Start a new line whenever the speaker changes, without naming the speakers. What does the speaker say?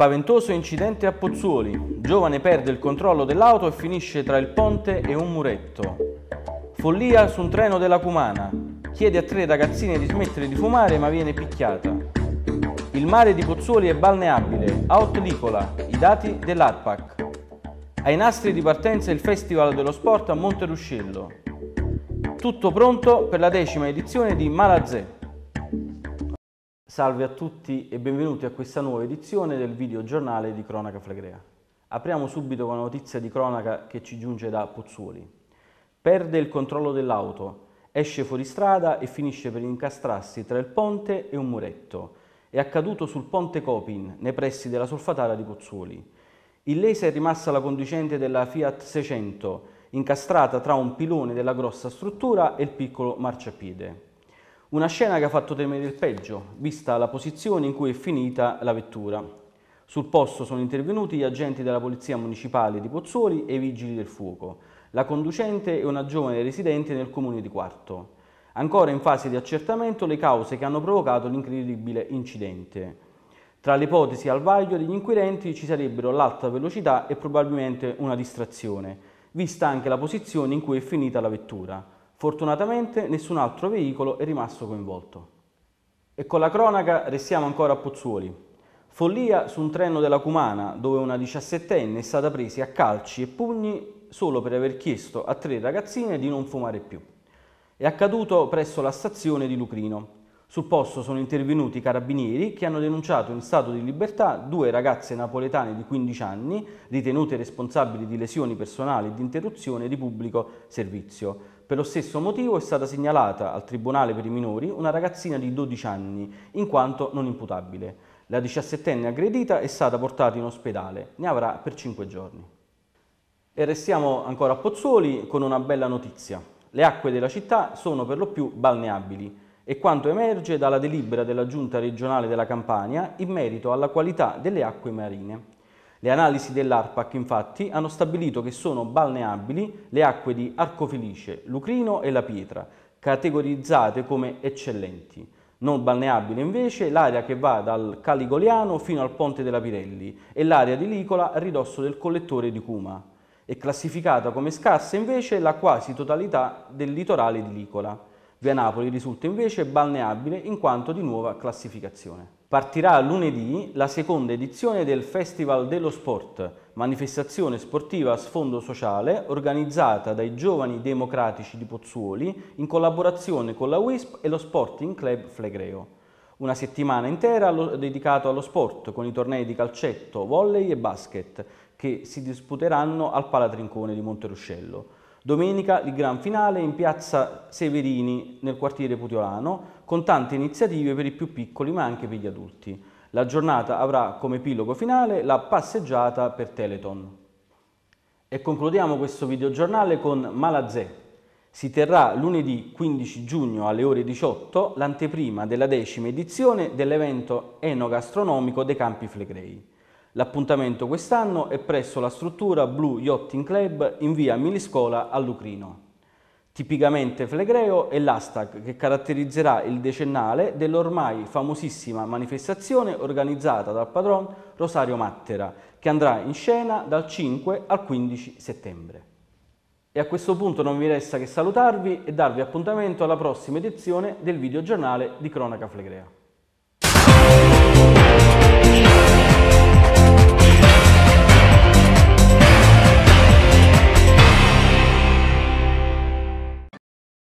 Spaventoso incidente a Pozzuoli. Giovane perde il controllo dell'auto e finisce tra il ponte e un muretto. Follia su un treno della Cumana. Chiede a tre ragazzine di smettere di fumare ma viene picchiata. Il mare di Pozzuoli è balneabile. Outlicola. I dati dell'ARPAC. Ai nastri di partenza il Festival dello Sport a Monteruscello. Tutto pronto per la decima edizione di Malazè. Salve a tutti e benvenuti a questa nuova edizione del video giornale di Cronaca Flegrea. Apriamo subito con una notizia di cronaca che ci giunge da Pozzuoli. Perde il controllo dell'auto, esce fuori strada e finisce per incastrarsi tra il ponte e un muretto. È accaduto sul ponte Copin, nei pressi della solfatara di Pozzuoli. Illesa è rimasta la conducente della Fiat 600, incastrata tra un pilone della grossa struttura e il piccolo marciapiede. Una scena che ha fatto temere il peggio, vista la posizione in cui è finita la vettura. Sul posto sono intervenuti gli agenti della Polizia Municipale di Pozzuoli e i Vigili del Fuoco. La conducente è una giovane residente nel comune di Quarto. Ancora in fase di accertamento le cause che hanno provocato l'incredibile incidente. Tra le ipotesi al vaglio degli inquirenti ci sarebbero l'alta velocità e probabilmente una distrazione, vista anche la posizione in cui è finita la vettura. Fortunatamente nessun altro veicolo è rimasto coinvolto. E con la cronaca restiamo ancora a Pozzuoli. Follia su un treno della Cumana dove una diciassettenne è stata presa a calci e pugni solo per aver chiesto a tre ragazzine di non fumare più. È accaduto presso la stazione di Lucrino. Sul posto sono intervenuti i carabinieri che hanno denunciato in stato di libertà due ragazze napoletane di 15 anni ritenute responsabili di lesioni personali e di interruzione di pubblico servizio per lo stesso motivo è stata segnalata al Tribunale per i minori una ragazzina di 12 anni, in quanto non imputabile. La diciassettenne aggredita è stata portata in ospedale, ne avrà per 5 giorni. E restiamo ancora a Pozzuoli con una bella notizia. Le acque della città sono per lo più balneabili e quanto emerge dalla delibera della Giunta regionale della Campania in merito alla qualità delle acque marine. Le analisi dell'ARPAC infatti hanno stabilito che sono balneabili le acque di Arcofelice, Lucrino e La Pietra, categorizzate come eccellenti. Non balneabile invece l'area che va dal Caligoliano fino al Ponte della Pirelli e l'area di Licola a ridosso del collettore di Cuma. È classificata come scarsa invece la quasi totalità del litorale di Licola. Via Napoli risulta invece balneabile in quanto di nuova classificazione. Partirà lunedì la seconda edizione del Festival dello Sport, manifestazione sportiva a sfondo sociale organizzata dai giovani democratici di Pozzuoli in collaborazione con la WISP e lo Sporting Club Flegreo. Una settimana intera dedicata allo sport con i tornei di calcetto, volley e basket che si disputeranno al Palatrincone di Monteruscello. Domenica il gran finale in piazza Severini nel quartiere Putiolano con tante iniziative per i più piccoli ma anche per gli adulti. La giornata avrà come epilogo finale la passeggiata per Teleton. E concludiamo questo videogiornale con Malazè. Si terrà lunedì 15 giugno alle ore 18 l'anteprima della decima edizione dell'evento enogastronomico dei Campi Flegrei. L'appuntamento quest'anno è presso la struttura Blue Yachting Club in via Miliscola a Lucrino. Tipicamente flegreo è l'hashtag che caratterizzerà il decennale dell'ormai famosissima manifestazione organizzata dal padron Rosario Mattera, che andrà in scena dal 5 al 15 settembre. E a questo punto non mi resta che salutarvi e darvi appuntamento alla prossima edizione del videogiornale di Cronaca Flegrea.